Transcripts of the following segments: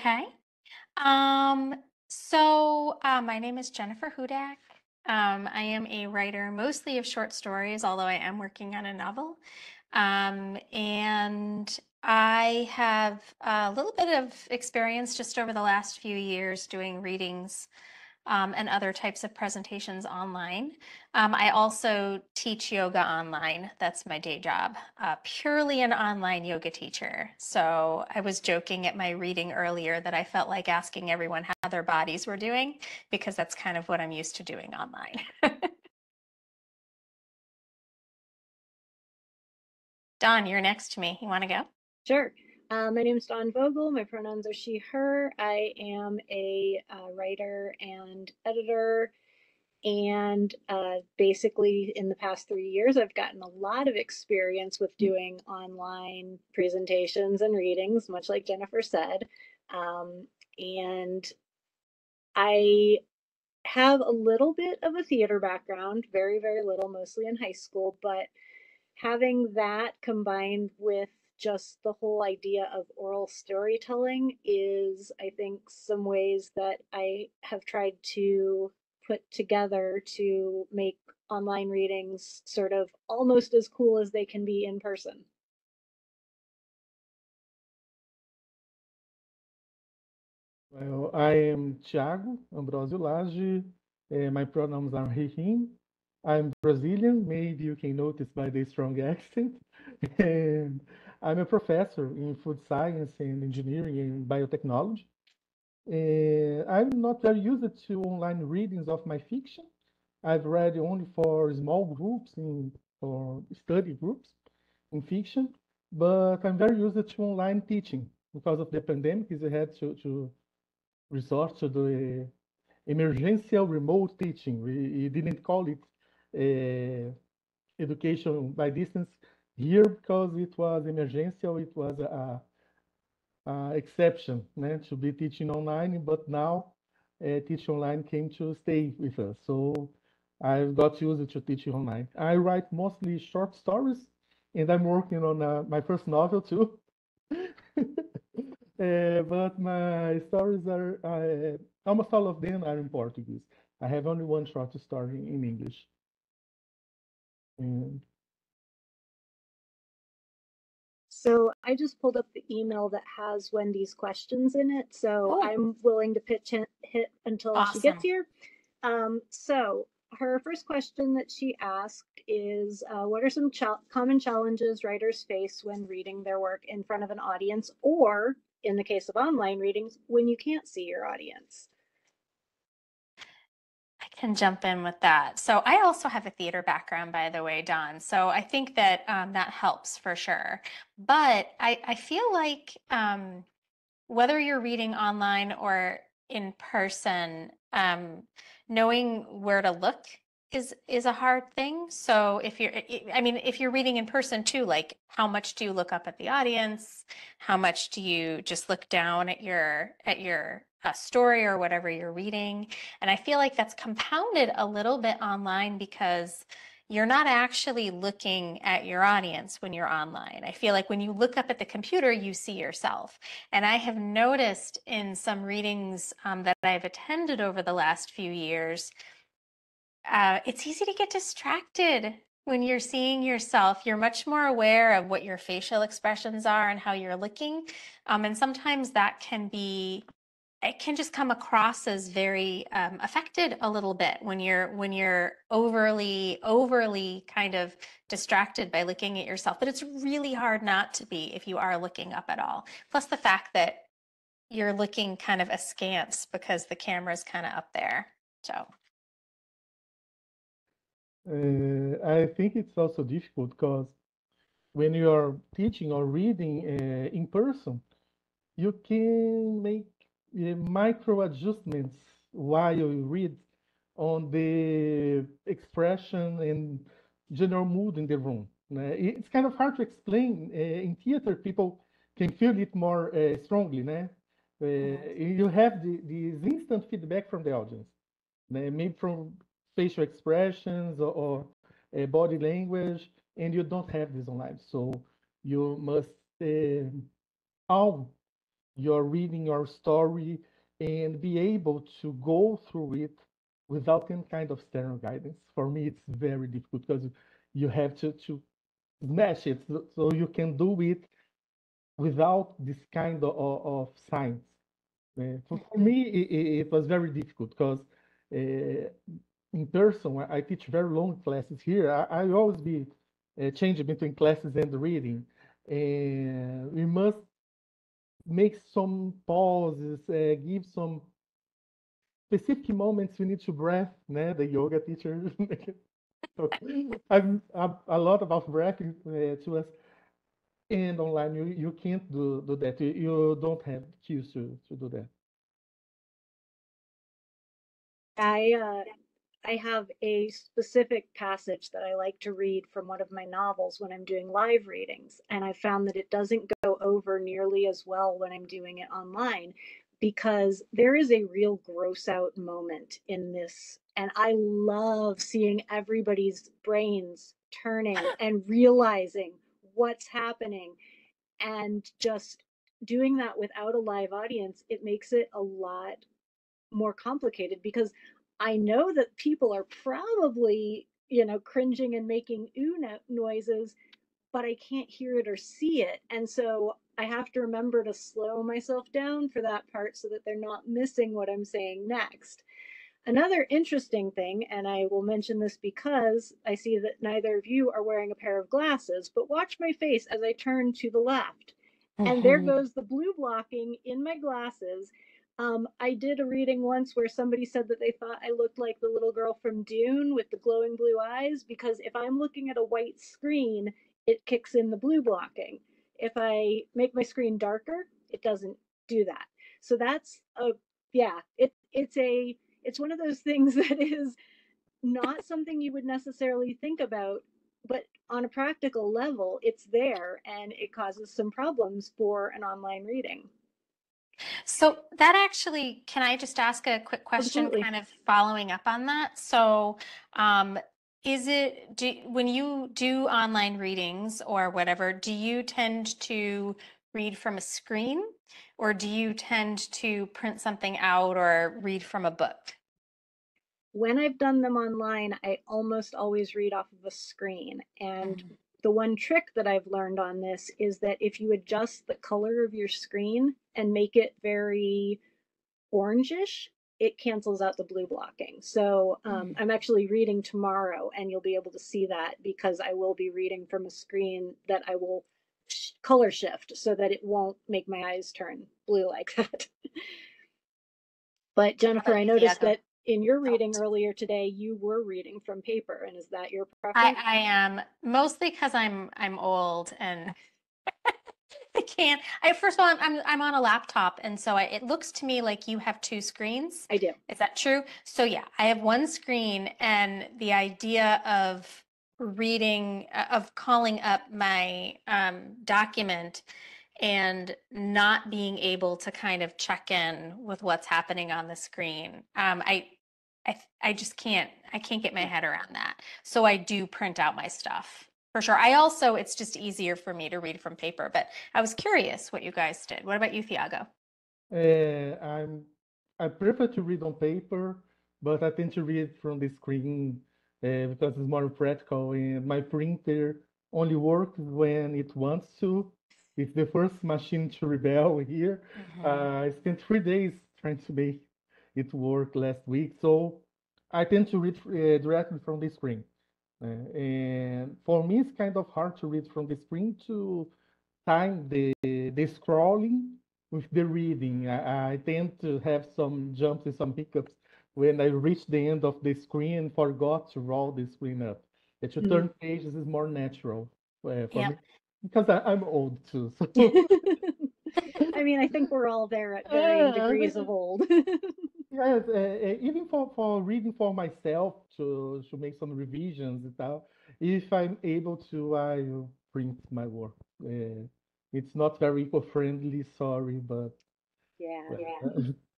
Okay. Um, so uh, my name is Jennifer Hudak. Um, I am a writer mostly of short stories, although I am working on a novel. Um, and I have a little bit of experience just over the last few years doing readings um, and other types of presentations online. Um, I also teach yoga online. That's my day job, uh, purely an online yoga teacher. So I was joking at my reading earlier that I felt like asking everyone how their bodies were doing because that's kind of what I'm used to doing online. Dawn, you're next to me. You want to go? Sure. Uh, my name is Dawn Vogel. My pronouns are she, her. I am a uh, writer and editor. And uh, basically, in the past three years, I've gotten a lot of experience with doing online presentations and readings, much like Jennifer said. Um, and I have a little bit of a theater background, very, very little, mostly in high school, but having that combined with just the whole idea of oral storytelling is, I think, some ways that I have tried to put together to make online readings sort of almost as cool as they can be in person. Well, I am Thiago Ambrosio Lage. Uh, my pronouns are he, him. I'm Brazilian, maybe you can notice by the strong accent. and I'm a professor in food science and engineering and biotechnology. Uh, I'm not very used to online readings of my fiction. I've read only for small groups in or study groups in fiction, but I'm very used to online teaching because of the pandemic. I had to, to resort to the emergential remote teaching. We, we didn't call it uh, education by distance here because it was emergential, it was a, a exception né, to be teaching online, but now uh, teaching online came to stay with us. So I've got used to teaching online. I write mostly short stories, and I'm working on uh, my first novel too. uh, but my stories are uh, almost all of them are in Portuguese. I have only one short story in English. And So I just pulled up the email that has Wendy's questions in it. So Oh. I'm willing to pitch in, hit until she gets here. Um, so her first question that she asked is, uh, what are some common challenges writers face when reading their work in front of an audience, or in the case of online readings, when you can't see your audience? Can jump in with that. So I also have a theater background, by the way, Dawn. So I think that um, that helps for sure. But I, I feel like um, whether you're reading online or in person, um, knowing where to look is is a hard thing. So if you're, I mean, if you're reading in person too, like how much do you look up at the audience? How much do you just look down at your at your uh, story or whatever you're reading? And I feel like that's compounded a little bit online because you're not actually looking at your audience when you're online. I feel like when you look up at the computer, you see yourself. And I have noticed in some readings um, that I've attended over the last few years, uh, it's easy to get distracted when you're seeing yourself. You're much more aware of what your facial expressions are and how you're looking. Um, and sometimes that can be it can just come across as very um, affected a little bit when you're when you're overly overly kind of distracted by looking at yourself but it's really hard not to be if you are looking up at all. Plus the fact that you're looking kind of askance because the camera's kind of up there so. Uh, I think it's also difficult because when you are teaching or reading uh, in person, you can make micro adjustments while you read on the expression and general mood in the room. It's kind of hard to explain. Uh, in theater, people can feel it more uh, strongly. né? Uh, you have the, this instant feedback from the audience, maybe from facial expressions or, or uh, body language, and you don't have this online. So you must uh, all you're reading your story and be able to go through it without any kind of external guidance. For me, it's very difficult because you have to, to smash it so, you can do it without this kind of, of signs. Uh, so for me, it, it was very difficult because uh, in person, I teach very long classes here. I, I always be uh, changing between classes and reading. And we must make some pauses, uh, give some specific moments you need to breathe, né? The yoga teacher. I'm, a lot about breathing uh, to us. And online, you, you can't do, do that. You, you don't have cues to, to do that. I uh, I have a specific passage that I like to read from one of my novels when I'm doing live readings, and I found that it doesn't go over nearly as well when I'm doing it online because there is a real gross out moment in this, and I love seeing everybody's brains turning and realizing what's happening and just doing that without a live audience it makes it a lot more complicated because I know that people are probably, you know, cringing and making ooh no- noises, but I can't hear it or see it. And so I have to remember to slow myself down for that part so that they're not missing what I'm saying next. Another interesting thing, and I will mention this because I see that neither of you are wearing a pair of glasses, but watch my face as I turn to the left. And there goes the blue blocking in my glasses. Um, I did a reading once where somebody said that they thought I looked like the little girl from Dune with the glowing blue eyes because if I'm looking at a white screen, it kicks in the blue blocking. If I make my screen darker, it doesn't do that. So that's a yeah, it it's a it's one of those things that is not something you would necessarily think about, but on a practical level, it's there and it causes some problems for an online reading. So that actually, can I just ask a quick question, Absolutely. kind of following up on that? So, um, is it do when you do online readings or whatever, do you tend to read from a screen, or do you tend to print something out or read from a book? When I've done them online, I almost always read off of a screen. And Mhm. the one trick that I've learned on this is that if you adjust the color of your screen and make it very orangish, it cancels out the blue blocking. So um, Mm. I'm actually reading tomorrow, and you'll be able to see that because I will be reading from a screen that I will sh- color shift so that it won't make my eyes turn blue like that. but Jennifer, I noticed Diego? that in your reading earlier today, you were reading from paper, and is that your I, preference? I am mostly because I'm I'm old and I can't. I first of all, I'm I'm, I'm on a laptop, and so I, it looks to me like you have two screens. I do. Is that true? So yeah, I have one screen, and the idea of reading, uh, of calling up my um, document and not being able to kind of check in with what's happening on the screen, um, I, I, I just can't, I can't get my head around that. So I do print out my stuff for sure. I also, it's just easier for me to read from paper, but I was curious what you guys did. What about you, Thiago? Uh, I'm I prefer to read on paper, but I tend to read from the screen uh, because it's more practical. And my printer only works when it wants to. It's the first machine to rebel here. Mhm. Uh, I spent three days trying to make it work last week, so I tend to read uh, directly from the screen. And for me, it's kind of hard to read from the screen to time the the scrolling with the reading. I, I tend to have some jumps and some hiccups when I reach the end of the screen and forgot to roll the screen up. And to Mm. turn pages is more natural uh, for me because I, I'm old too. So I mean, I think we're all there at varying Yeah. degrees of old. Yes, uh, even for, for reading for myself to to make some revisions and tal. If I'm able to, I print my work. Uh, it's not very eco-friendly, sorry, but yeah. well,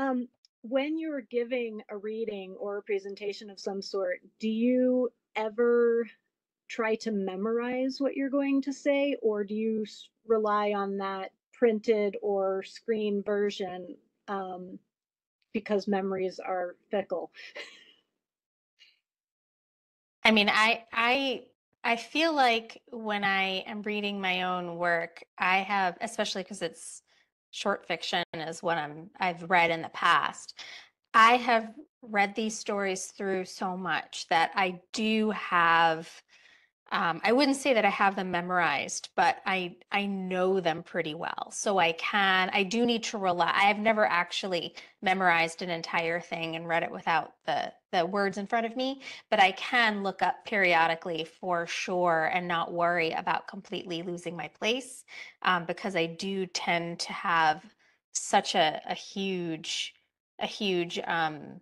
Um, when you're giving a reading or a presentation of some sort, do you ever try to memorize what you're going to say, or do you rely on that printed or screen version um, because memories are fickle. I mean, I I I feel like when I am reading my own work, I have, especially because it's short fiction is what I'm I've read in the past. I have read these stories through so much that I do have um, I wouldn't say that I have them memorized, but I I know them pretty well. So I can I do need to rely. I've never actually memorized an entire thing and read it without the the words in front of me, but I can look up periodically for sure and not worry about completely losing my place um, because I do tend to have such a, a huge a huge um,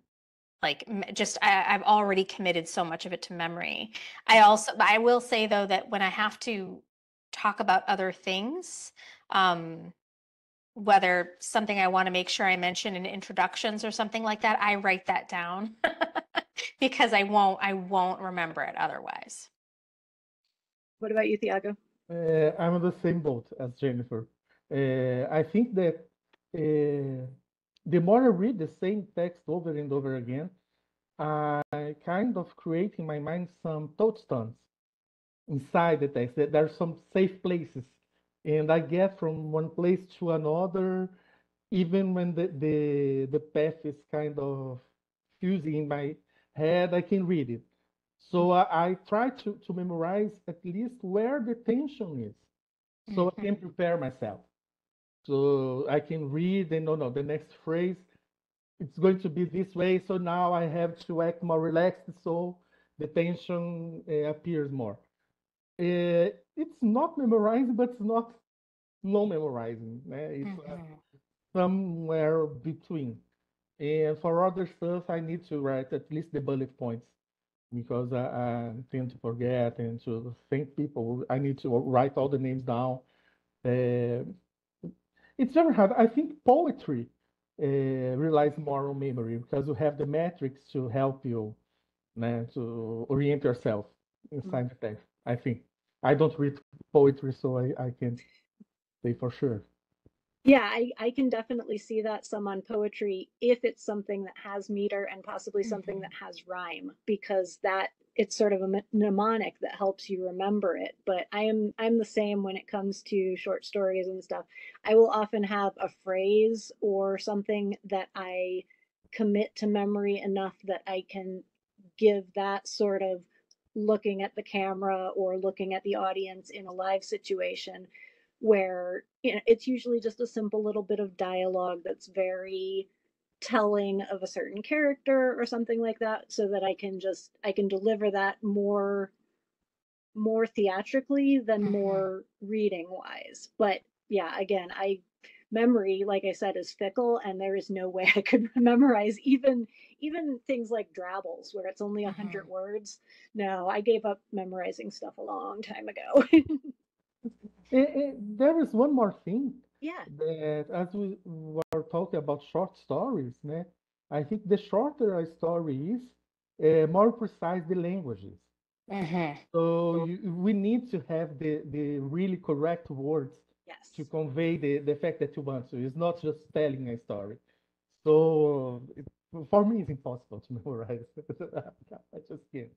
like just I, I've already committed so much of it to memory. I also I will say though that when I have to talk about other things, um, whether something I want to make sure I mention in introductions or something like that, I write that down because I won't I won't remember it otherwise. What about you, Thiago? Uh, I'm on the same boat as Jennifer. Uh, I think that uh, the more I read the same text over and over again, I kind of create in my mind some touchstones inside the text. That there are some safe places, and I get from one place to another, even when the the, the path is kind of fusing in my head. I can read it. So I, I try to, to memorize at least where the tension is, so. I can mm-hmm. prepare myself. So I can read and no, no, the next phrase, it's going to be this way. So now I have to act more relaxed. So the tension uh, appears more. Uh, it's not memorizing, but it's not no memorizing. Eh? It's uh, mm-hmm. somewhere between. And for other stuff, I need to write at least the bullet points because I, I tend to forget and to think people. I need to write all the names down. Uh, it's very hard. I think poetry uh, relies more on memory because you have the metrics to help you to orient yourself inside mm. the text. I think I don't read poetry, so I, I can't say for sure. Yeah, I, I can definitely see that some on poetry if it's something that has meter and possibly something mm-hmm. that has rhyme, because that it's sort of a mnemonic that helps you remember it but i am i'm the same when it comes to short stories and stuff. I will often have a phrase or something that i commit to memory enough that i can give that sort of looking at the camera or looking at the audience in a live situation where you know, it's usually just a simple little bit of dialogue that's very telling of a certain character or something like that so that I can just I can deliver that more more theatrically than mm-hmm. more reading wise. But yeah, again, I memory like I said is fickle and there is no way I could memorize even even things like drabbles where it's only a 100 mm-hmm. words. No, I gave up memorizing stuff a long time ago. it, it, there is one more thing yeah. That as we were talking about short stories, né? I think the shorter a story is, uh, more precise the languages. Mm-hmm. So you, we need to have the, the really correct words yes. to convey the, the fact that you want to. It's not just telling a story. So it, for me, it's impossible to memorize. I just can't.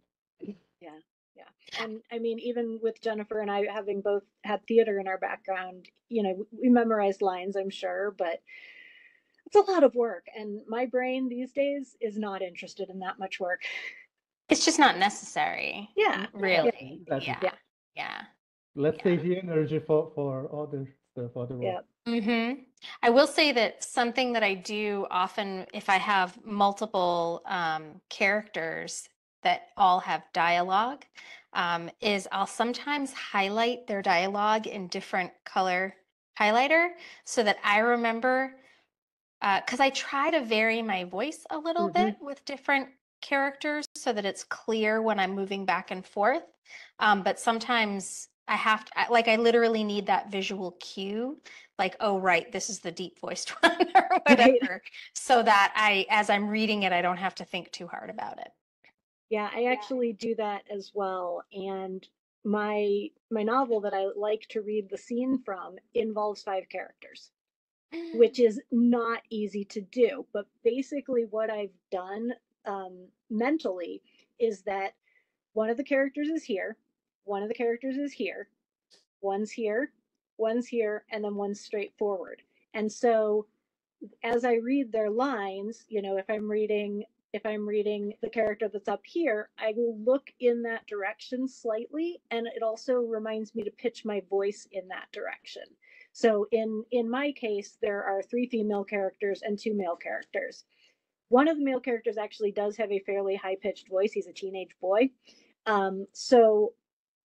Yeah. Yeah. And I mean, even with Jennifer and I having both had theater in our background, you know, we memorized lines, I'm sure, but it's a lot of work. And my brain these days is not interested in that much work. It's just not necessary. Yeah. Really. Yeah. Yeah. yeah. yeah. Let's yeah. save the energy for, for other stuff, other work. Yeah. Mm-hmm. I will say that something that I do often, if I have multiple um, characters that all have dialogue um, is I'll sometimes highlight their dialogue in different color highlighter so that I remember because uh, I try to vary my voice a little mm-hmm. bit with different characters so that it's clear when I'm moving back and forth. Um, but sometimes I have to, like, I literally need that visual cue, like, oh, right, this is the deep voiced one or whatever, right. so that I, as I'm reading it, I don't have to think too hard about it. Yeah, I actually do that as well. And my my novel that I like to read the scene from involves five characters, which is not easy to do. But basically, what I've done um, mentally is that one of the characters is here, one of the characters is here, one's here, one's here, and then one's straightforward. And so as I read their lines, you know, if I'm reading if I'm reading the character that's up here, I will look in that direction slightly, and it also reminds me to pitch my voice in that direction. So in in my case, there are three female characters and two male characters. One of the male characters actually does have a fairly high pitched voice. He's a teenage boy. Um, so,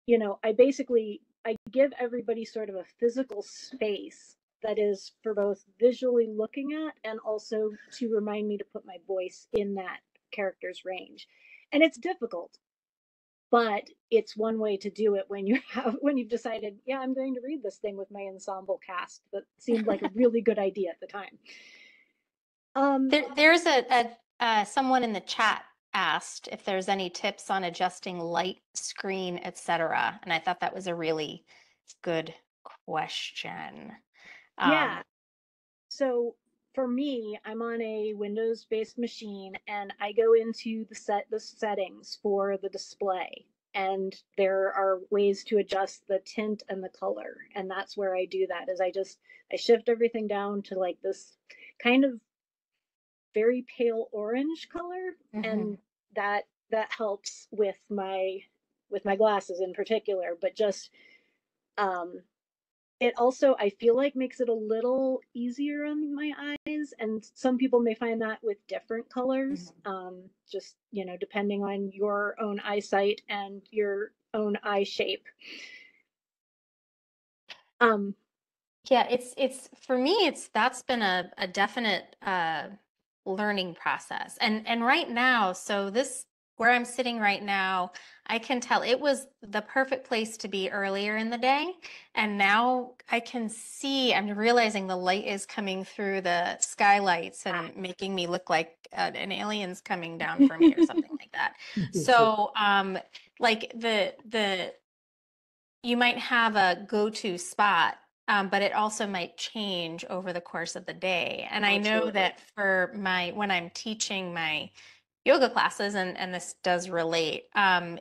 you know, I basically I give everybody sort of a physical space that is for both visually looking at and also to remind me to put my voice in that character's range. And it's difficult, but it's one way to do it when you have when you've decided, yeah, I'm going to read this thing with my ensemble cast. That seemed like a really good idea at the time. Um, there, there's a, a uh, someone in the chat asked if there's any tips on adjusting light, screen, etc. And I thought that was a really good question. Um, yeah. So for me, I'm on a Windows based machine and I go into the set the settings for the display and there are ways to adjust the tint and the color and that's where I do that is I just I shift everything down to like this kind of very pale orange color mm-hmm. and that that helps with my with my glasses in particular but just um it also i feel like makes it a little easier on my eyes and some people may find that with different colors mm-hmm. um, just you know depending on your own eyesight and your own eye shape um yeah it's it's for me it's that's been a, a definite uh learning process and and right now so this where I'm sitting right now, I can tell it was the perfect place to be earlier in the day. And now I can see, I'm realizing the light is coming through the skylights and making me look like uh, an alien's coming down for me or something like that. So, um, like the, the, you might have a go-to spot um, but it also might change over the course of the day. And I know that for my when I'm teaching my yoga classes, and, and this does relate, um,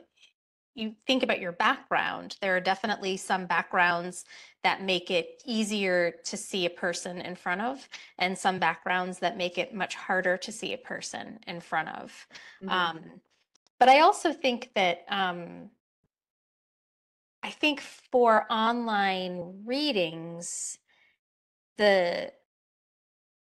you think about your background. There are definitely some backgrounds that make it easier to see a person in front of, and some backgrounds that make it much harder to see a person in front of. Mm-hmm. Um, but I also think that um, I think for online readings, the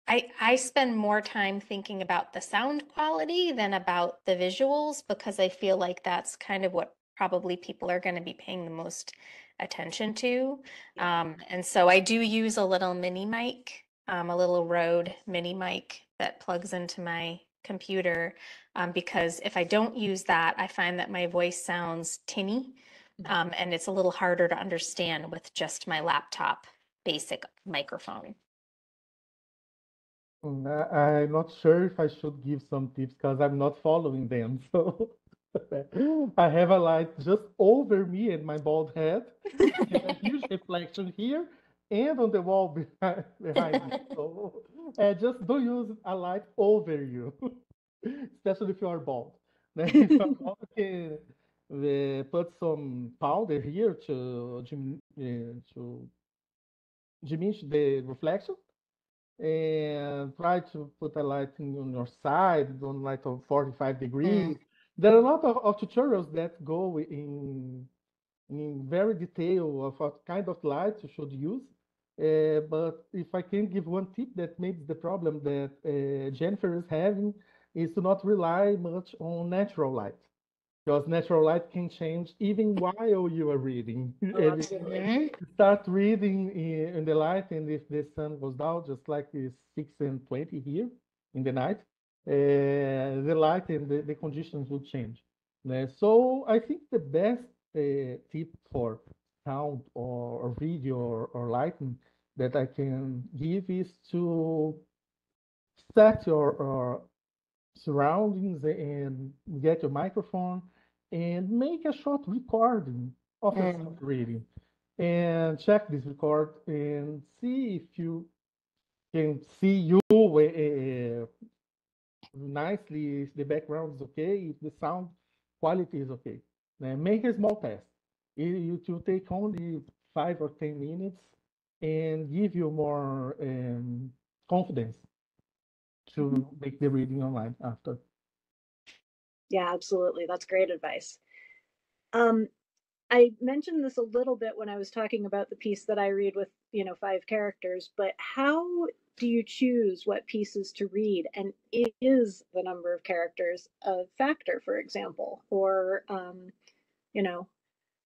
I, I spend more time thinking about the sound quality than about the visuals because I feel like that's kind of what probably people are going to be paying the most attention to. Um, and so I do use a little mini mic, um, a little Rode mini mic that plugs into my computer um, because if I don't use that, I find that my voice sounds tinny mm-hmm. um, and it's a little harder to understand with just my laptop basic microphone. Mm, I, I'm not sure if I should give some tips because I'm not following them. So I have a light just over me and my bald head, a huge reflection here and on the wall behind, behind me. So uh, just don't use a light over you, especially if you are bald. if you're bald, can uh, put some powder here to, uh, to diminish the reflection and try to put a lighting on your side on light of 45 degrees. Mm. There are a lot of, of, tutorials that go in in very detail of what kind of light you should use. Uh, but if I can give one tip that maybe the problem that uh, Jennifer is having is to not rely much on natural light because natural light can change even while you are reading. Oh, start reading in, in, the light, and if the sun goes down, just like it's 6 and 20 here in the night, uh, the light and the, the conditions will change. Uh, so I think the best uh, tip for sound or, or video or, or lighting that I can give is to set your surroundings and get your microphone and make a short recording of Mm. yourself reading. And check this record and see if you can see you uh, nicely, if the background is okay, if the sound quality is okay. Then make a small test. It, it will take only five or 10 minutes and give you more um, confidence to make the reading online after. Yeah, absolutely. That's great advice. Um, I mentioned this a little bit when I was talking about the piece that I read with, you know, five characters, but how do you choose what pieces to read? And is the number of characters a factor, for example? Or, um, you know,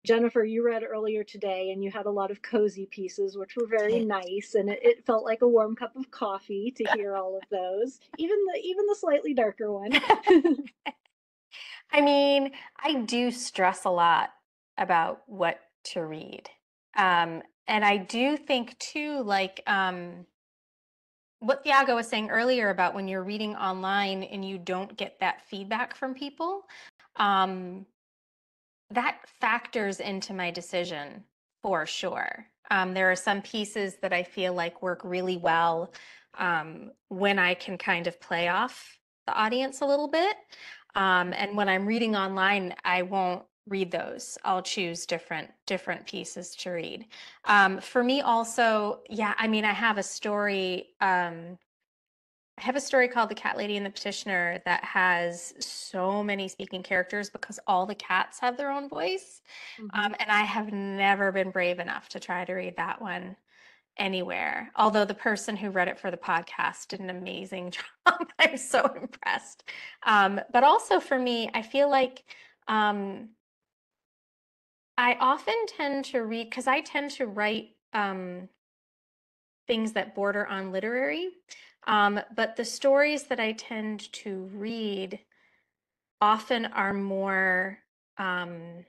Jennifer, you read earlier today and you had a lot of cozy pieces, which were very nice, and it, it felt like a warm cup of coffee to hear all of those, even the even the slightly darker one. I mean, I do stress a lot about what to read. Um, and I do think too, like um, what Thiago was saying earlier about when you're reading online and you don't get that feedback from people, um, that factors into my decision for sure. Um, there are some pieces that I feel like work really well um, when I can kind of play off the audience a little bit. Um, and when I'm reading online, I won't read those. I'll choose different different pieces to read. Um, for me, also, yeah, I mean, I have a story. Um, I have a story called The Cat Lady and the Petitioner that has so many speaking characters because all the cats have their own voice. Mhm. Um, and I have never been brave enough to try to read that one anywhere. Although the person who read it for the podcast did an amazing job. I'm so impressed. Um, but also for me, I feel like um, I often tend to read because I tend to write um, things that border on literary. Um, but the stories that I tend to read often are more, um,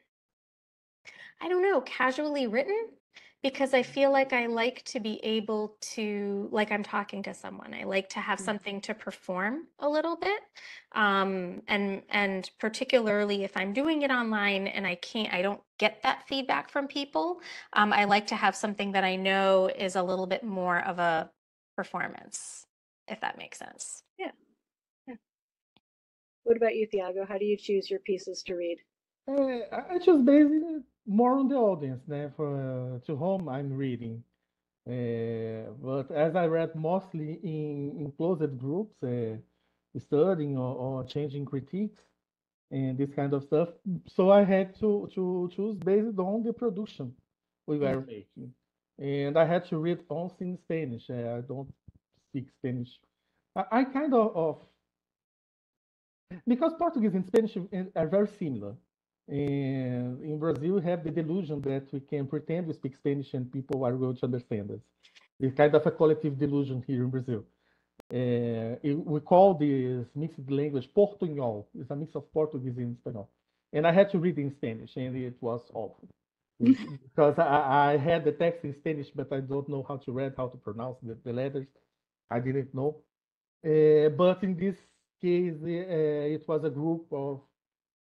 I don't know, casually written because I feel like I like to be able to, like I'm talking to someone. I like to have Mm. something to perform a little bit. Um, and and particularly if I'm doing it online and I can't, I don't get that feedback from people. Um, I like to have something that I know is a little bit more of a performance, if that makes sense. Yeah. yeah. What about you, Thiago? How do you choose your pieces to read? Uh, I I just basically more on the audience, né, for uh, to whom I'm reading. Uh, but as I read mostly in, in closed groups, uh, studying or, or changing critiques and this kind of stuff, so I had to to choose based on the production we were making, and I had to read all in Spanish. Uh, I don't speak Spanish. I, I kind of, of because Portuguese and Spanish are very similar. And in Brazil, we have the delusion that we can pretend we speak Spanish and people are going to understand us. It's kind of a collective delusion here in Brazil. Uh, it- we call this mixed language Portuñol. It's a mix of Portuguese and Spanish. And I had to read in Spanish, and it was awful. because I, I had the text in Spanish, but I don't know how to read, how to pronounce the, the letters. I didn't know. Uh, but in this case, uh, it was a group of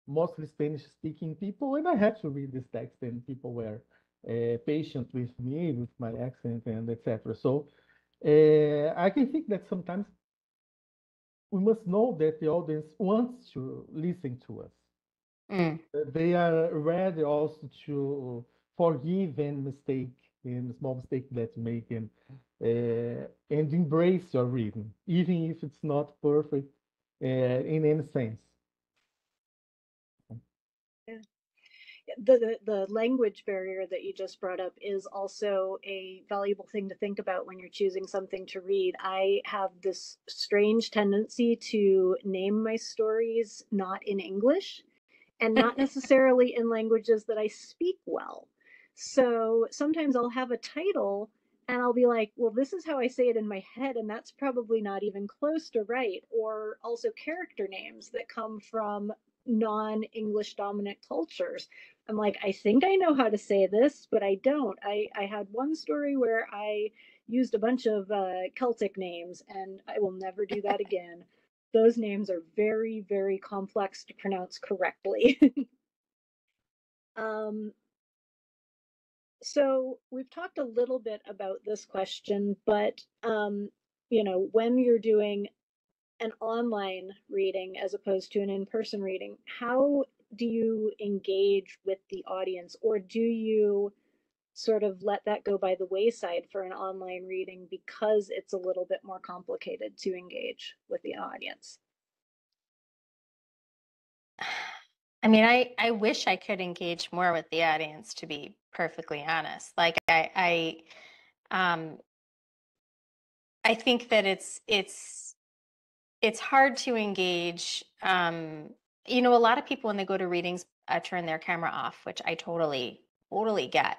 mostly Spanish speaking people, and I had to read this text, and people were uh, patient with me, with my accent, and etc. So uh, I can think that sometimes we must know that the audience wants to listen to us. Mm. Uh, They are ready also to forgive any mistake, any small mistake that you make, and uh, and embrace your reading, even if it's not perfect uh, in any sense. The, the the language barrier that you just brought up is also a valuable thing to think about when you're choosing something to read. I have this strange tendency to name my stories not in English and not necessarily in languages that I speak well. So sometimes I'll have a title and I'll be like, well, this is how I say it in my head, and that's probably not even close to right. Or also character names that come from non English dominant cultures. I'm like, I think I know how to say this, but I don't. I, I had one story where I used a bunch of uh, Celtic names, and I will never do that again. Those names are very, very complex to pronounce correctly. um, so we've talked a little bit about this question, but um, you know, when you're doing an online reading as opposed to an in-person reading, how do you engage with the audience or do you sort of let that go by the wayside for an online reading because it's a little bit more complicated to engage with the audience? I mean, I, I wish I could engage more with the audience, to be perfectly honest. Like I, I, um, I think that it's it's it's hard to engage. Um, you know, a lot of people when they go to readings uh, turn their camera off, which I totally totally get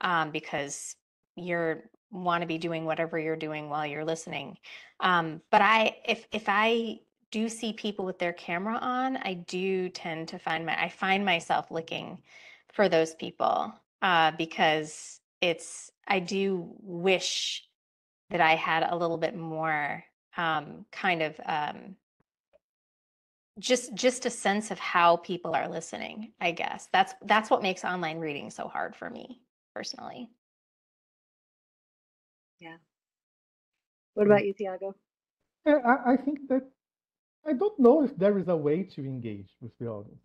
um, because you're want to be doing whatever you're doing while you're listening. Um, but I, if if I do see people with their camera on, I do tend to find my I find myself looking for those people uh, because it's I do wish that I had a little bit more um, kind of um, just just a sense of how people are listening. I guess that's that's what makes online reading so hard for me personally. Yeah. What about you, Thiago? I, I think that I don't know if there is a way to engage with the audience.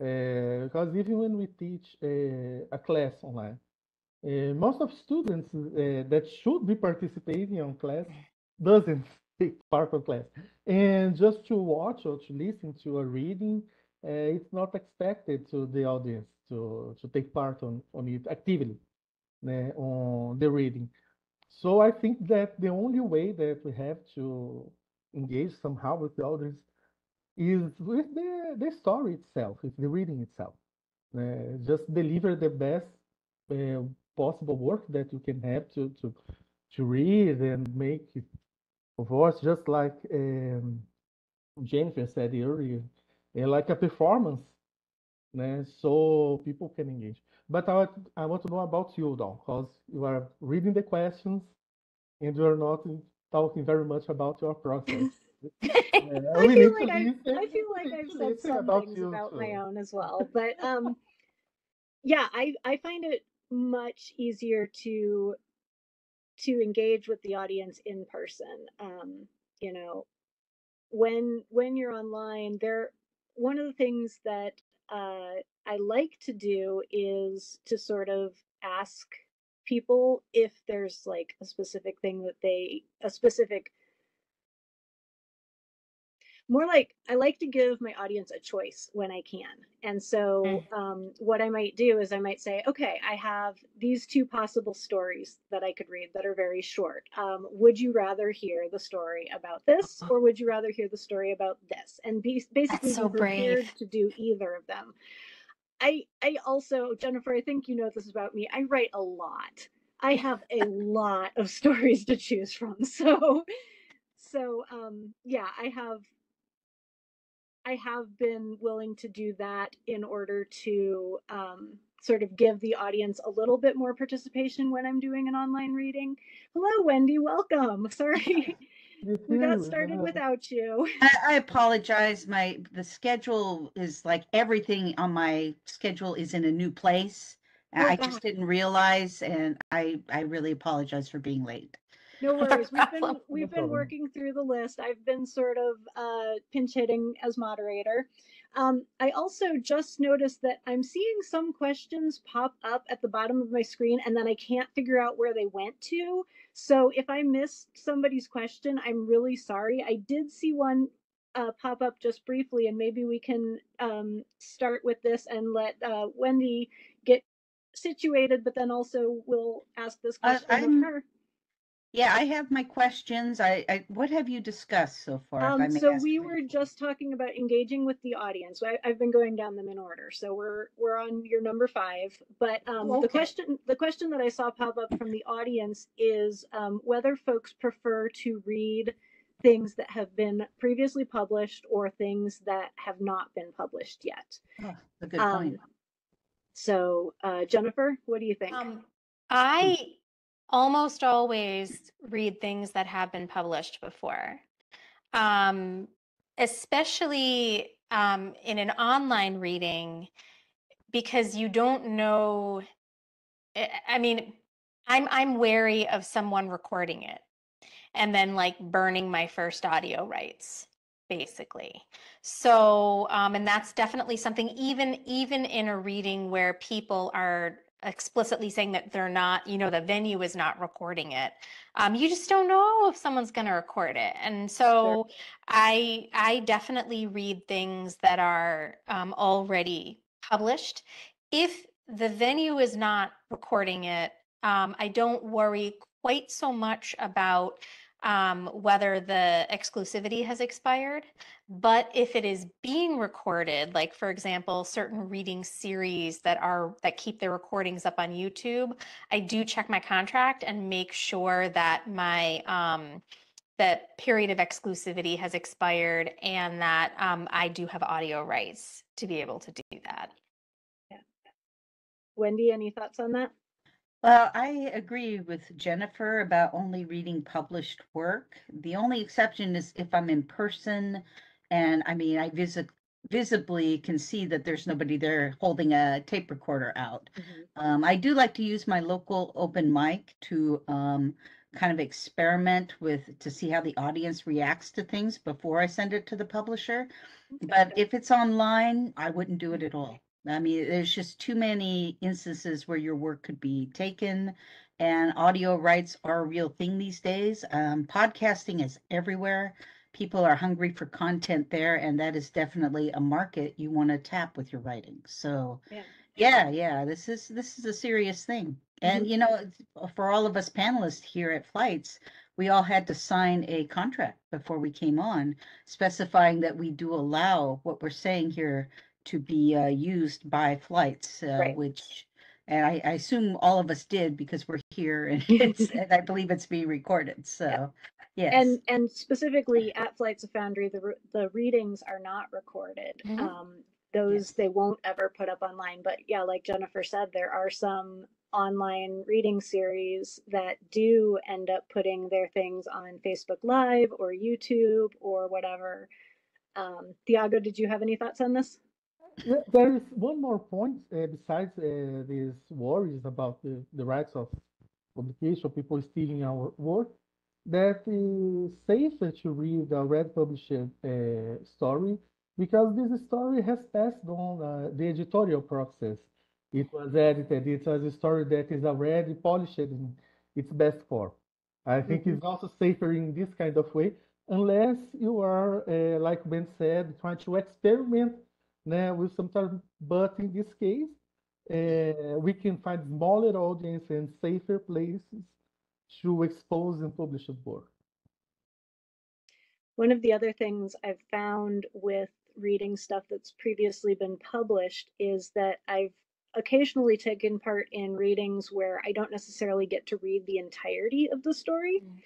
Uh, because even when we teach uh, a class online, uh, most of students uh, that should be participating on class doesn't of class. And just to watch or to listen to a reading, uh, it's not expected to the audience to, to take part on, on it actively on the reading. So I think that the only way that we have to engage somehow with the audience is with the, the story itself, with the reading itself. Just deliver the best uh, possible work that you can have to to to read and make it, of course, just like um, Jennifer said earlier, uh, like a performance, né? so people can engage. But I, I want to know about you, Dawn, because you are reading the questions and you are not talking very much about your process. I, feel like I, I feel like I've said some about things about my own as well. But um, yeah, I, I find it much easier to to engage with the audience in person. Um, you know, when when you're online, there one of the things that uh, I like to do is to sort of ask people if there's like a specific thing that they a specific more like I like to give my audience a choice when I can. And so, mm. um, what I might do is I might say, okay, I have these two possible stories that I could read that are very short. Um, would you rather hear the story about this, uh-huh. or would you rather hear the story about this? And be basically so be prepared brave. to do either of them. I I also Jennifer, I think you know this about me. I write a lot. I have a lot of stories to choose from. So so um yeah, I have I have been willing to do that in order to um, sort of give the audience a little bit more participation when I'm doing an online reading. Hello, Wendy. Welcome. Sorry. we got started without you. I, I, apologize. My the schedule is like everything on my schedule is in a new place. Oh, I just didn't realize, and I I really apologize for being late. No worries. We've been we've been working through the list. I've been sort of uh, pinch hitting as moderator. Um, I also just noticed that I'm seeing some questions pop up at the bottom of my screen, and then I can't figure out where they went to. So if I missed somebody's question, I'm really sorry. I did see one uh, pop up just briefly, and maybe we can um, start with this and let uh, Wendy get situated, but then also we'll ask this question uh, of her. Yeah, I have my questions. I, I what have you discussed so far? Um, so we were just talking about engaging with the audience. I, have been going down them in order. So we're we're on your number five. But um, okay. the question the question that I saw pop up from the audience is um, whether folks prefer to read things that have been previously published or things that have not been published yet. Oh, a good point. Um, so uh, Jennifer, what do you think? Um, I almost always read things that have been published before, um, especially um, in an online reading, because you don't know I I mean, I'm I'm wary of someone recording it and then like burning my first audio rights basically. So um, and that's definitely something even even in a reading where people are explicitly saying that they're not you know the venue is not recording it. Um, you just don't know if someone's going to record it. And so i i definitely read things that are um, already published. If the venue is not recording it um, i don't worry quite so much about um, whether the exclusivity has expired. But if it is being recorded, like for example, certain reading series that are that keep their recordings up on YouTube, I do check my contract and make sure that my um, that period of exclusivity has expired and that um, I do have audio rights to be able to do that. Wendy, any thoughts on that? Well, I agree with Jennifer about only reading published work. The only exception is if I'm in person and I mean, I visit visibly can see that there's nobody there holding a tape recorder out. Um, I do like to use my local open mic to um, kind of experiment with to see how the audience reacts to things before I send it to the publisher. But if it's online, I wouldn't do it at all. I mean, there's just too many instances where your work could be taken, and audio rights are a real thing these days. Um, podcasting is everywhere. People are hungry for content there, and that is definitely a market you want to tap with your writing. So, Yeah. yeah, yeah, this is this is a serious thing. And you know, for all of us panelists here at Flights, we all had to sign a contract before we came on, specifying that we do allow what we're saying here to be uh, used by flights, uh, Right. which, and I, I assume all of us did because we're here and it's, and I believe it's being recorded. So, yes. And and specifically at Flights of Foundry, the re- the readings are not recorded. Mhm. Um, those they won't ever put up online. But yeah, like Jennifer said, there are some online reading series that do end up putting their things on Facebook Live or YouTube or whatever. Um, Thiago, did you have any thoughts on this? There is one more point uh, besides uh, these worries about the, the rights of publication, people stealing our work, that is safer to read a red published uh, story because this story has passed on uh, the editorial process. It was edited, it was a story that is already polished in its best form. I think it's also safer in this kind of way, unless you are, uh, like Ben said, trying to experiment né, with some time. But in this case, uh, we can find smaller audience and safer places to expose and publish a work. One of the other things I've found with reading stuff that's previously been published is that I've occasionally taken part in readings where I don't necessarily get to read the entirety of the story. Mm.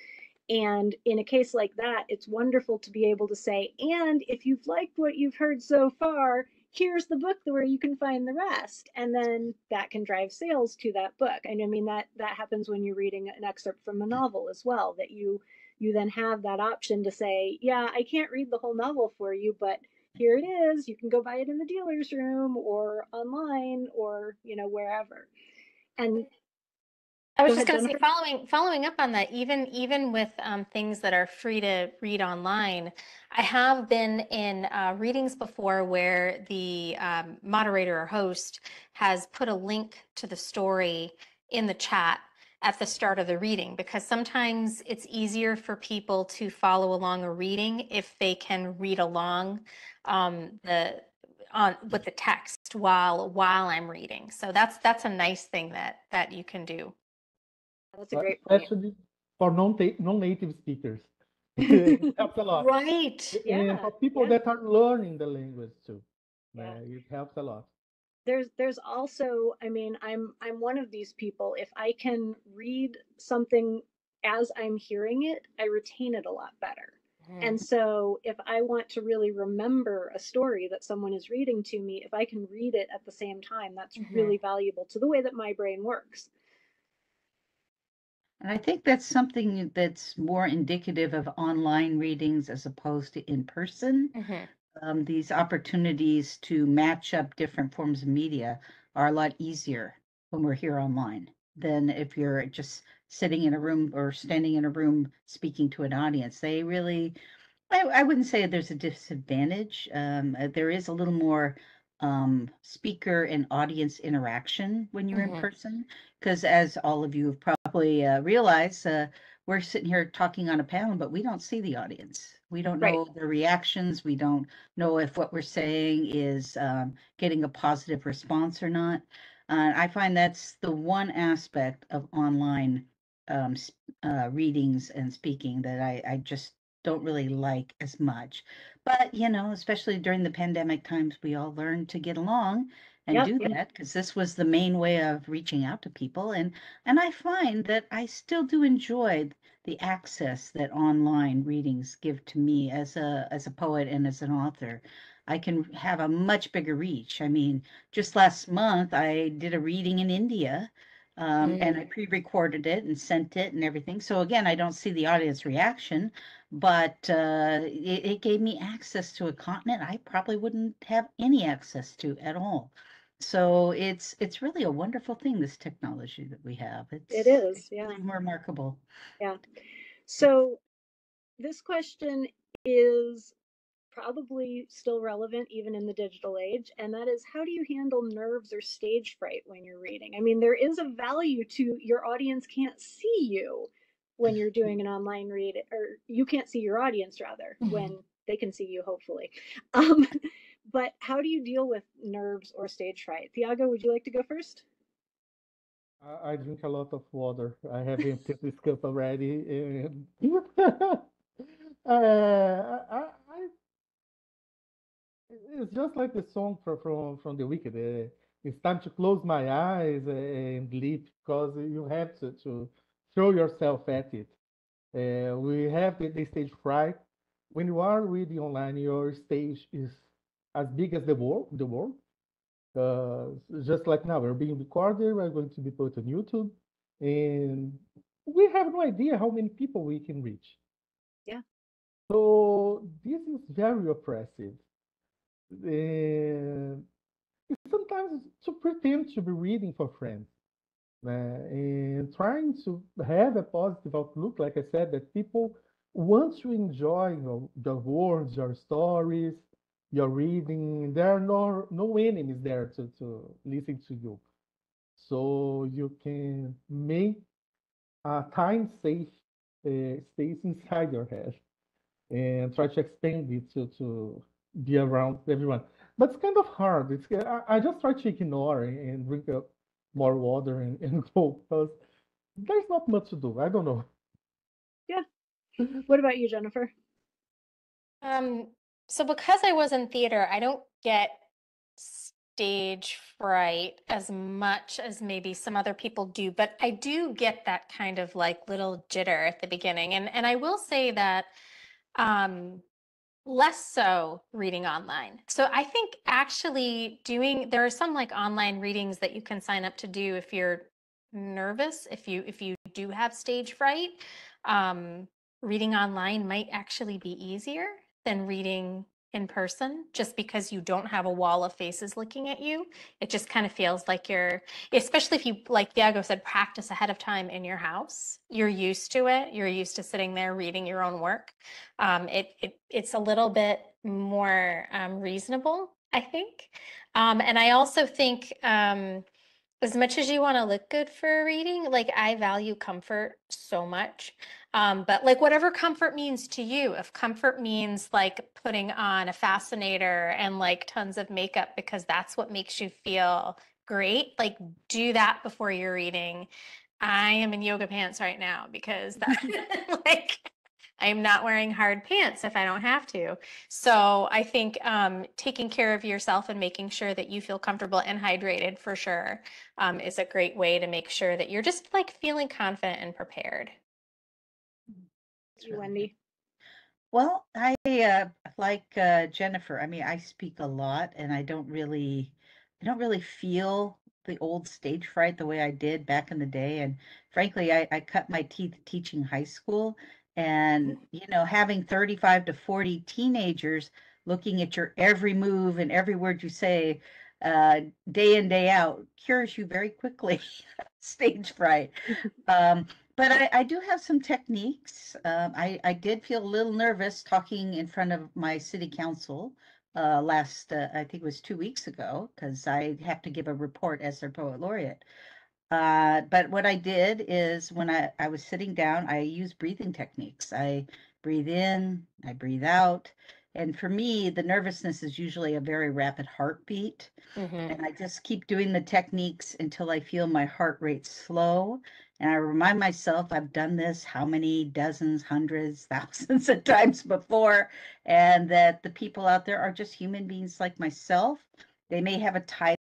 And in a case like that, it's wonderful to be able to say, and if you've liked what you've heard so far, here's the book where you can find the rest. And then that can drive sales to that book. And I mean that that happens when you're reading an excerpt from a novel as well, that you you then have that option to say, yeah, I can't read the whole novel for you, but here it is. You can go buy it in the dealer's room or online or, you know, wherever. And I was Go just going to say, following following up on that, even even with um, things that are free to read online, I have been in uh, readings before where the um, moderator or host has put a link to the story in the chat at the start of the reading because sometimes it's easier for people to follow along a reading if they can read along um, the on with the text while while I'm reading. So that's that's a nice thing that that you can do. That's a great point. especially for non-ta- non-native speakers. it helps a lot. Right. And Yeah, for people yeah. that are learning the language too. Yeah. Uh, it helps a lot. there's there's also i mean i'm i'm one of these people if i can read something as i'm hearing it i retain it a lot better and so if i want to really remember a story that someone is reading to me if i can read it at the same time that's Mhm. really valuable to the way that my brain works And I think that's something that's more indicative of online readings as opposed to in person. Mhm. Um, these opportunities to match up different forms of media are a lot easier when we're here online. than if you're just sitting in a room or standing in a room speaking to an audience. They really, I, I wouldn't say there's a disadvantage. Um, uh, there is a little more um, speaker and audience interaction when you're Mhm. in person. Because as all of you have probably uh, realized, uh, we're sitting here talking on a panel, but we don't see the audience. We don't Right. know their reactions. We don't know if what we're saying is um, getting a positive response or not. Uh, I find that's the one aspect of online um, uh, readings and speaking that I, I just don't really like as much. But, you know, especially during the pandemic times, we all learned to get along and Yeah, do yeah. that because this was the main way of reaching out to people. And and I find that I still do enjoy the access that online readings give to me as a as a poet and as an author. I can have a much bigger reach. I mean, just last month I did a reading in India um, and I pre-recorded it and sent it and everything. So again, I don't see the audience reaction, but uh, it, it gave me access to a continent I probably wouldn't have any access to at all. So it's it's really a wonderful thing, this technology that we have. It's It is, it's yeah. really remarkable. Yeah. So this question is probably still relevant even in the digital age, and that is how do you handle nerves or stage fright when you're reading? I mean, there is a value to your audience can't see you when you're doing an online read, or you can't see your audience rather Mhm. when they can see you, hopefully. Um, but how do you deal with nerves or stage fright? Thiago, would you like to go first? I, I drink a lot of water. I have emptied this cup already, and uh, I, I, it's just like the song from from from The Wicked. Uh, it's time to close my eyes and leap because you have to to throw yourself at it. Uh, we have the, the stage fright. When you are reading online, your stage is as big as the world. The world. Uh, just like now, we're being recorded, we're going to be put on YouTube, and we have no idea how many people we can reach. Yeah. So this is very oppressive. And it's sometimes to pretend to be reading for friends uh, and trying to have a positive outlook, like I said, that people want to enjoy your, your words, your stories, your reading. There are no no enemies there to, to listen to you. So you can make a time safe uh, space inside your head and try to expand it to, to be around everyone. But it's kind of hard. It's I, I just try to ignore and, drink up more water and, and go because there's not much to do. I don't know. Yeah. What about you, Jennifer? Um, so because I was in theater, I don't get stage fright as much as maybe some other people do, but I do get that kind of like little jitter at the beginning. And and I will say that um less so reading online. So I think actually doing there are some like online readings that you can sign up to do if you're nervous, if you if you do have stage fright. Um reading online might actually be easier than reading in person just because you don't have a wall of faces looking at you. It just kind of feels like you're, especially if you, like Thiago said, practice ahead of time in your house. You're used to it. You're used to sitting there reading your own work. Um, it, it it's a little bit more um, reasonable, I think. Um, and I also think um, as much as you want to look good for a reading, like I value comfort so much. Um, but like whatever comfort means to you, if comfort means like putting on a fascinator and like tons of makeup because that's what makes you feel great, like do that before you're reading. I am in yoga pants right now because that like I am not wearing hard pants if I don't have to. So I think um, taking care of yourself and making sure that you feel comfortable and hydrated for sure um, is a great way to make sure that you're just like feeling confident and prepared. You, Wendy. Well, I uh, like uh, Jennifer. I mean, I speak a lot, and I don't really, I don't really feel the old stage fright the way I did back in the day. And frankly, I, I cut my teeth teaching high school, and you know, having 35 to 40 teenagers looking at your every move and every word you say, uh, day in, day out cures you very quickly, stage fright. Um, but I, I do have some techniques. Um, I, I did feel a little nervous talking in front of my city council uh, last, uh, I think it was two weeks ago, because I have to give a report as their poet laureate. Uh, but what I did is when I, I was sitting down, I used breathing techniques. I breathe in, I breathe out. And for me, the nervousness is usually a very rapid heartbeat. Mhm. And I just keep doing the techniques until I feel my heart rate slow. And I remind myself I've done this how many dozens, hundreds, thousands of times before, and that the people out there are just human beings like myself. They may have a title,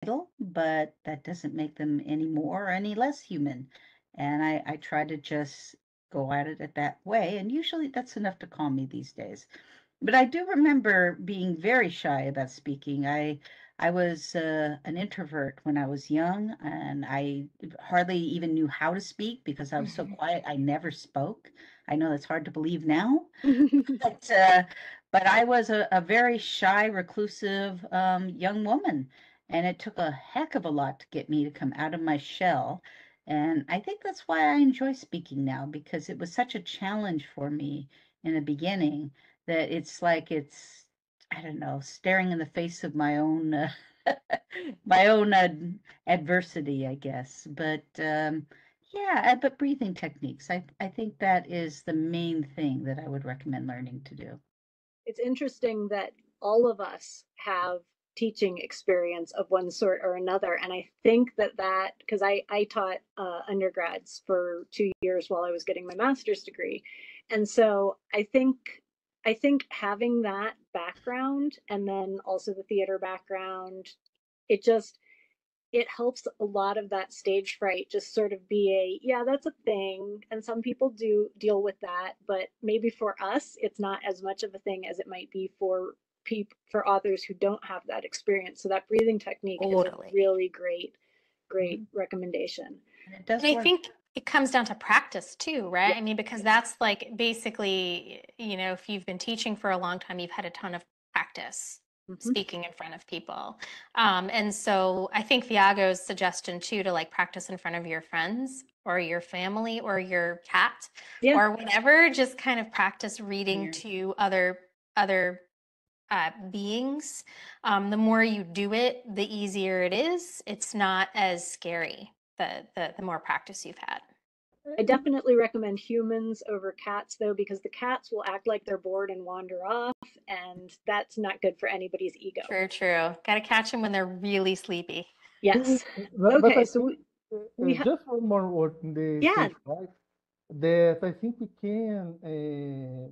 but that doesn't make them any more or any less human. And I, I try to just go at it at that way. And usually that's enough to calm me these days. But I do remember being very shy about speaking. I I was uh, an introvert when I was young, and I hardly even knew how to speak because I was so Mhm. quiet. I never spoke. I know that's hard to believe now, but uh, but I was a, a very shy, reclusive um, young woman, and it took a heck of a lot to get me to come out of my shell. And I think that's why I enjoy speaking now because it was such a challenge for me in the beginning that it's like it's I don't know, staring in the face of my own uh, my own ad- adversity, I guess. But um, yeah, uh, but breathing techniques. I I think that is the main thing that I would recommend learning to do. it's interesting that all of us have teaching experience of one sort or another. And i think that that because i i taught uh, undergrads for two years while i was getting my master's degree. And so i think i think having that background and then also the theater background it just it helps a lot of that stage fright just sort of be a yeah that's a thing. And some people do deal with that but maybe for us it's not as much of a thing as it might be for people for authors who don't have that experience so that breathing technique Totally. is a really great great recommendation And it does And I think it comes down to practice too, right? Yeah. I mean, because that's like basically, you know, if you've been teaching for a long time, you've had a ton of practice Mhm. speaking in front of people. Um, and so I think Thiago's suggestion too to like practice in front of your friends or your family or your cat Yeah. or whatever, just kind of practice reading Yeah. to other other uh, beings. Um, the more you do it, the easier it is. It's not as scary the the, the more practice you've had. i definitely recommend humans over cats though because the cats will act like they're bored and wander off and that's not good for anybody's ego True, true. Got to catch them when they're really sleepy. yes But- but okay so we, we uh, ha- just one more word in the Yeah. stage fright that I think we can uh,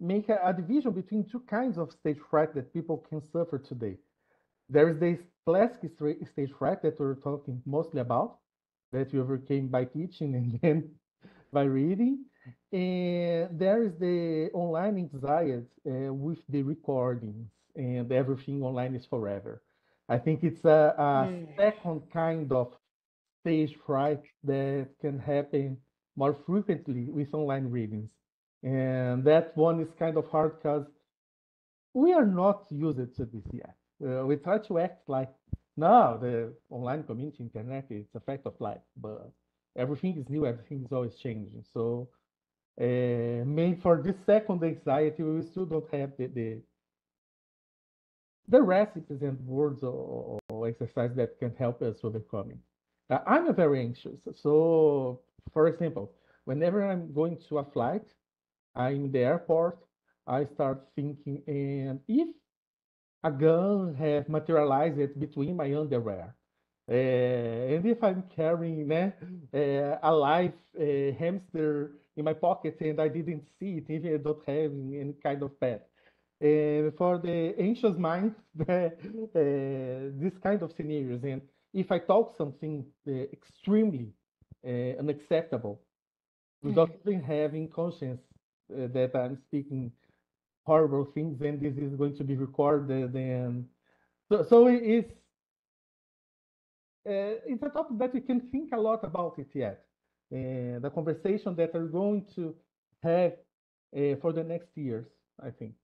make a, a division between two kinds of stage fright that people can suffer today. There is this classic stage fright that we're talking mostly about, that you overcame by teaching and then by reading. And there is the online anxiety uh, with the recordings and everything online is forever. I think it's a, a Mm. second kind of stage fright that can happen more frequently with online readings. And that one is kind of hard because we are not used to this yet. Uh, we try to act like, no, the online community, internet, it's a fact of life, but everything is new, everything is always changing. So, uh, maybe for this second anxiety, we still don't have the, the the recipes and words or, or exercise that can help us overcoming. Uh, I'm very anxious. So, for example, whenever I'm going to a flight, I'm in the airport, I start thinking, and if a gun has materialized between my underwear, uh, and if I'm carrying uh, a live uh, hamster in my pocket and I didn't see it, even I don't have any kind of pet. And for the anxious mind, uh, this kind of scenarios, and if I talk something uh, extremely uh, unacceptable, without even having conscience that I'm speaking horrible things and this is going to be recorded and so so it is uh, it's a topic that we can think a lot about it yet. And the conversation that we're going to have uh, for the next years i think.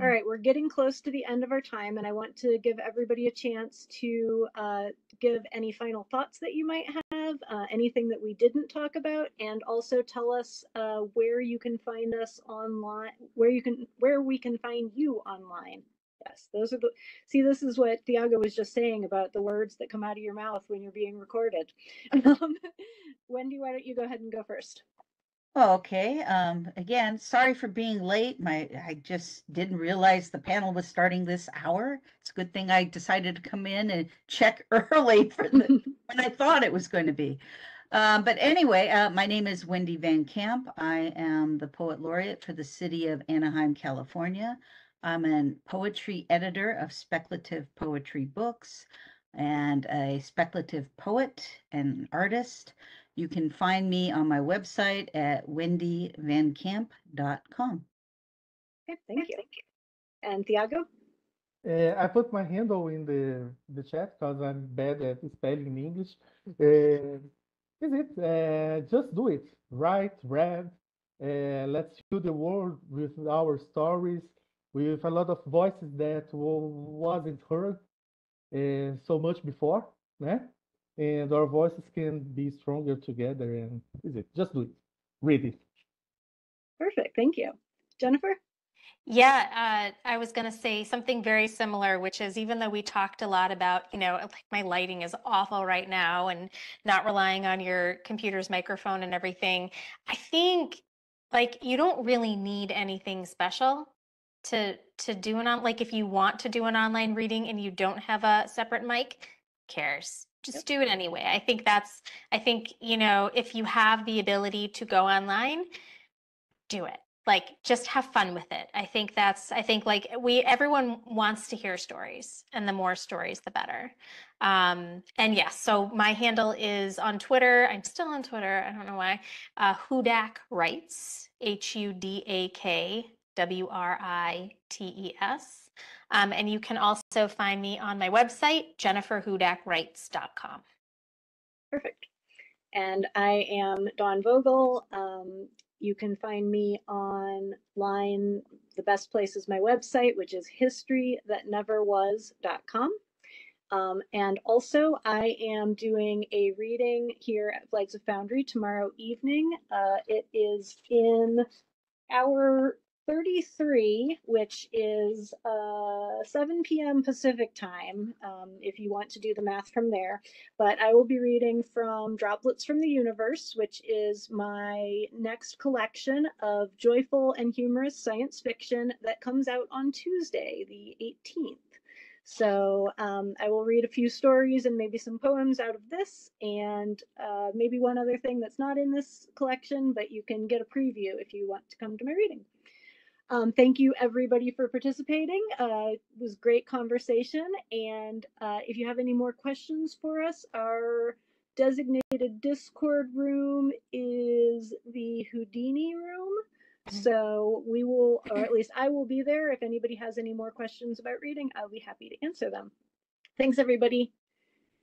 All right, we're getting close to the end of our time, and I want to give everybody a chance to uh, give any final thoughts that you might have, uh, anything that we didn't talk about, and also tell us uh, where you can find us online, where you can, where we can find you online. Yes, those are the. See, this is what Thiago was just saying about the words that come out of your mouth when you're being recorded. Um, Wendy, why don't you go ahead and go first? Oh, okay. Um, again, sorry for being late. My, I just didn't realize the panel was starting this hour. It's a good thing I decided to come in and check early for the, when I thought it was going to be. Um, but anyway, uh, my name is Wendy Van Camp. I am the poet laureate for the city of Anaheim, California. I'm a poetry editor of speculative poetry books and a speculative poet and artist. You can find me on my website at wendyvancamp.com. Okay, thank you. And Thiago? Uh, I put my handle in the the chat because I'm bad at spelling in English. Uh, is it? Uh, just do it. Write, read. Uh, let's fill the world with our stories, with a lot of voices that wa- wasn't heard uh, so much before, né? And our voices can be stronger together. And is it? Just do it. Read it. Perfect, thank you. Jennifer? Yeah, uh, I was going to say something very similar, which is even though we talked a lot about, you know, like my lighting is awful right now and not relying on your computer's microphone and everything, I think like you don't really need anything special to to do an on like if you want to do an online reading and you don't have a separate mic, cares? Just do it anyway. I think that's I think, you know, if you have the ability to go online, do it. Like just have fun with it. I think that's i think like we everyone wants to hear stories and the more stories the better. Um and yes so my handle is on twitter. I'm still on twitter. I don't know why. Uh hudak writes h-u-d-a-k w-r-i-t-e-s um, and you can also find me on my website jenniferhudakwrites.com Perfect. And I am Dawn Vogel. Um, you can find me online. The best place is my website, which is historythatneverwas.com. Um, and also, I am doing a reading here at Flights of Foundry tomorrow evening. Uh, it is in hour 33, which is uh, 7 p.m. Pacific time, um, if you want to do the math from there. But I will be reading from Droplets from the Universe, which is my next collection of joyful and humorous science fiction that comes out on Tuesday, the 18th. So um, I will read a few stories and maybe some poems out of this, and uh, maybe one other thing that's not in this collection, but you can get a preview if you want to come to my reading. Um, thank you everybody for participating. Uh, it was great conversation. And uh, if you have any more questions for us, our designated Discord room is the Houdini room. So we will, or at least I will be there. If anybody has any more questions about reading, I'll be happy to answer them. Thanks, everybody.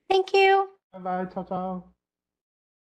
thank you Bye bye. Ciao, ciao.